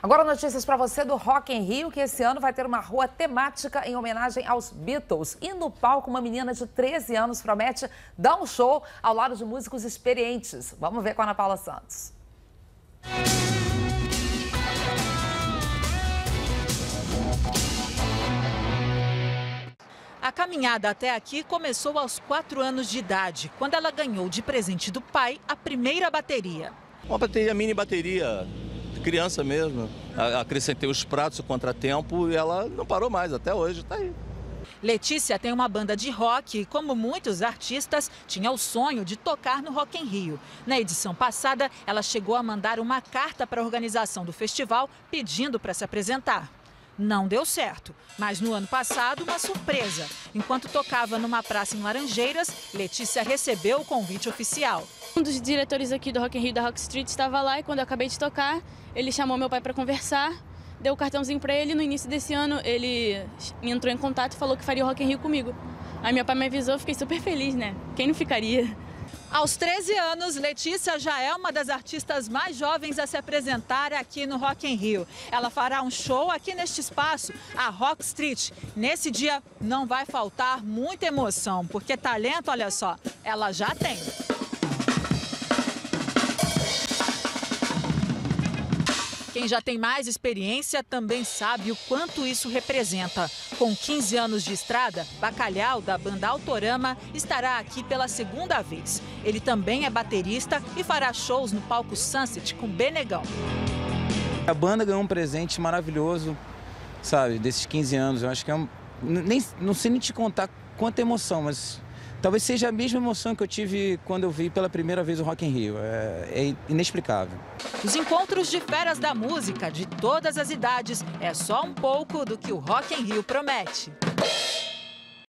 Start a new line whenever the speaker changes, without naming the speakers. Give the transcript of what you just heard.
Agora notícias para você do Rock em Rio, que esse ano vai ter uma rua temática em homenagem aos Beatles. E no palco, uma menina de 13 anos promete dar um show ao lado de músicos experientes. Vamos ver com a Ana Paula Santos.
A caminhada até aqui começou aos 4 anos de idade, quando ela ganhou de presente do pai a primeira bateria.
Uma bateria, mini bateria, criança mesmo. Acrescentei os pratos, o contratempo e ela não parou mais, até hoje está aí.
Letícia tem uma banda de rock e, como muitos artistas, tinha o sonho de tocar no Rock em Rio. Na edição passada, ela chegou a mandar uma carta para a organização do festival pedindo para se apresentar. Não deu certo, mas no ano passado, uma surpresa. Enquanto tocava numa praça em Laranjeiras, Letícia recebeu o convite oficial.
Um dos diretores aqui do Rock in Rio da Rock Street estava lá e quando eu acabei de tocar, ele chamou meu pai para conversar, deu o cartãozinho para ele. No início desse ano, ele entrou em contato e falou que faria o Rock in Rio comigo. Aí meu pai me avisou, fiquei super feliz, né? Quem não ficaria?
Aos 13 anos, Letícia já é uma das artistas mais jovens a se apresentar aqui no Rock in Rio. Ela fará um show aqui neste espaço, a Rock Street. Nesse dia não vai faltar muita emoção, porque talento, olha só, ela já tem. Quem já tem mais experiência também sabe o quanto isso representa. Com 15 anos de estrada, Bacalhau, da banda Autorama, estará aqui pela segunda vez. Ele também é baterista e fará shows no palco Sunset com Benegão.
A banda ganhou um presente maravilhoso, sabe, desses 15 anos. Eu acho que é um. Nem, não sei nem te contar quanta emoção, mas talvez seja a mesma emoção que eu tive quando eu vi pela primeira vez o Rock in Rio. É, é inexplicável.
Os encontros de feras da música de todas as idades é só um pouco do que o Rock in Rio promete.